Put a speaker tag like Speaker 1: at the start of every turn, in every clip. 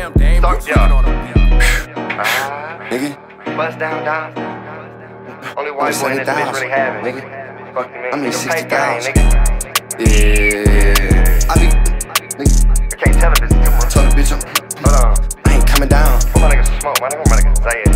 Speaker 1: Damn, damn,
Speaker 2: Start-
Speaker 1: you tweaking
Speaker 2: yeah.
Speaker 1: on him.
Speaker 2: Ah,
Speaker 3: Nigga,
Speaker 2: bust down, down. Only white boy in this bitch really have it.
Speaker 3: nigga.
Speaker 2: Fuck you, man.
Speaker 3: I mean,
Speaker 2: Nigga, pay
Speaker 3: 60,000.
Speaker 2: gang, nigga.
Speaker 3: Yeah. I be, nigga,
Speaker 2: I can't tell if it's too much.
Speaker 3: tell the bitch I'm,
Speaker 2: Hold on.
Speaker 3: I ain't coming down.
Speaker 2: What my nigga smoke? My nigga, my nigga say it.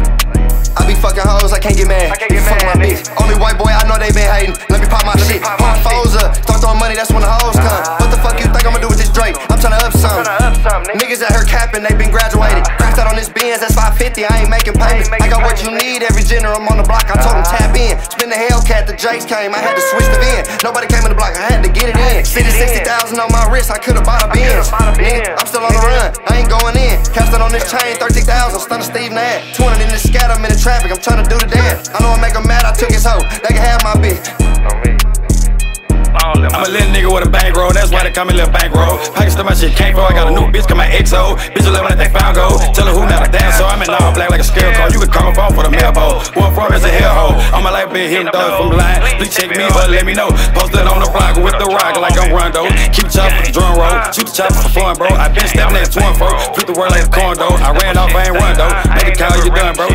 Speaker 3: I be fucking hoes, I can't get mad.
Speaker 2: I can't get
Speaker 3: Fuck
Speaker 2: mad,
Speaker 3: my
Speaker 2: nigga.
Speaker 3: bitch. Only white boy, I know they been hating. Let me pop my
Speaker 2: Let
Speaker 3: shit.
Speaker 2: pop
Speaker 3: Pop
Speaker 2: my
Speaker 3: my foes up. Start throwing money, that's when the hoes come.
Speaker 2: Ah.
Speaker 3: What the fuck you think I'ma do with this Drake? I'm tryna up something.
Speaker 2: Tryna up something, nigga.
Speaker 3: Niggas out here capping, they been graduated. Crashed out on this Benz, that's 550. I ain't making payments. I, got what you need, every gender. I'm on the block. I told them tap in. Spin the Hellcat, the Jakes came. I had to switch the VIN. Nobody came in the block, I had to get it in.
Speaker 2: get
Speaker 3: City 60,000 on my wrist, I could've bought a Benz. Nigga, I'm still on the run, I ain't going in. Cashed out on this chain, 13,000. Stunner Steve Nash. 200 in the scat, I'm in the traffic. I'm trying to do the dance. I know I make 'em mad, I took his hoe. They can have my bitch.
Speaker 4: I'm a little nigga with a bankroll, that's why they call me Lil Bankroll. Package to my shit came for, I got a new bitch, call my XO. Bitch, 11 that they found gold. Tell her who not a damn, so I'm in all black like a scarecrow. You can my phone for the mailboy. Where I'm from is a hellhole. Been hitting thugs from line. Please check me, but let me know. Posted on the block with the rock like I'm Rondo. Keep chopping the drum roll. Shoot the chopper for fun, bro. I been stepping at 24. Flip the word like a corn though. I ran off, I ain't run though. Make the call, you done, bro.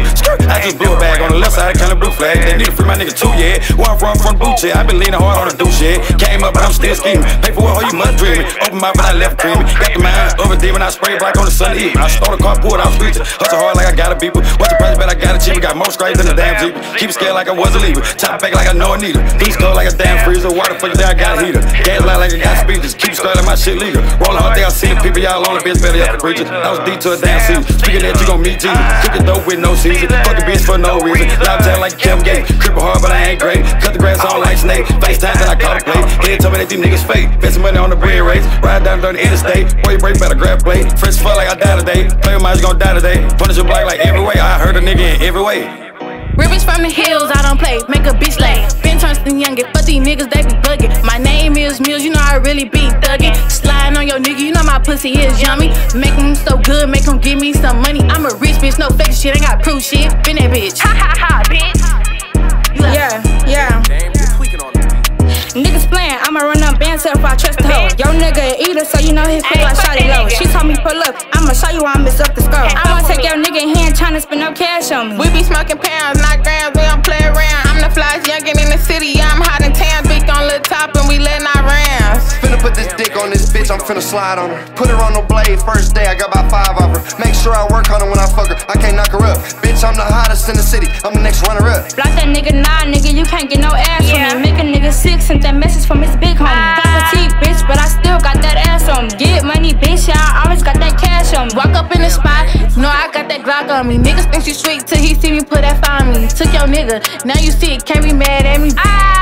Speaker 4: I just blew a bag on the left side, kind of blue flag. They need to free my nigga too, yeah. Where I'm from, from Bucci. I been leaning hard on the do shit. Came up, but I'm still scheming. Pay for what, oh, you must dreaming. Open mouth, but I left dreaming. Got the mind of a demon, I spray black on the sun. I stole a car, pulled out streets. Hustle hard like I got a beeper. What's the price, bet I got it cheaper. Got more scrapes than a damn Jeep. Keep it scared like I was a leaver. Chop back like I know a needle. Please cold like a damn freezer. Water for you there, I got a heater. Gas light like I got speakers. Keep like my shit legal. Rolling hard, they I see the people, y'all on the bitch better, y'all the preacher. I was deep to a damn season. Speaking that, you gon' meet Jesus. Cooking dope with no season. Fuck a bitch for no reason. Loud town like Kim Gates. Cripple hard, but I ain't great. Cut the grass on like snake. FaceTime, then I call the play. Head told me that these niggas fake. Bet some money on the bread race. Ride down the interstate. Boy, you break better grab plate. Fresh fuck like I die today. Play with mine, gon' die today. Punish your black like every way. I heard a nigga in every way.
Speaker 5: Ribbons from the hills, I don't play, make a bitch lay. Been Turnstone youngin', but these niggas, they be buggin'. My name is Mills, you know I really be thuggin'. Sliding on your nigga, you know my pussy is yummy. Make him so good, make him give me some money. I'm a rich bitch, no fake shit, ain't got proof shit. Been that bitch. Ha ha ha, bitch.
Speaker 6: Yeah, yeah.
Speaker 1: Damn, you tweaking on him.
Speaker 6: Niggas playing, I'ma run up bands up if I trust the hoe. Yo nigga eater, so you know his quick like shotty low. She told me pull up, I'ma show you I'm miss up the score. I wanna take your nigga hand, tryna spend no cash on me.
Speaker 7: We be smoking pounds, top and we letting our rounds.
Speaker 3: Finna put this dick on this bitch, I'm finna slide on her. Put her on no blade, first day, I got about five of her. Make sure I work on her when I fuck her, I can't knock her up. Bitch, I'm the hottest in the city, I'm the next runner up.
Speaker 6: Block that nigga, nah, nigga, you can't get no ass
Speaker 5: Yeah.
Speaker 6: from me. Make a nigga sick, sent that message from his big homie.
Speaker 5: Ah.
Speaker 6: Got petite, bitch, but I still got that ass on me. Get money, bitch, yeah, I always got that cash on me.
Speaker 5: Walk up in the spot, know I got that Glock on me. Niggas think she sweet till he see me put that fire on me. Took your nigga, now you see it, can't be mad at me. Ah,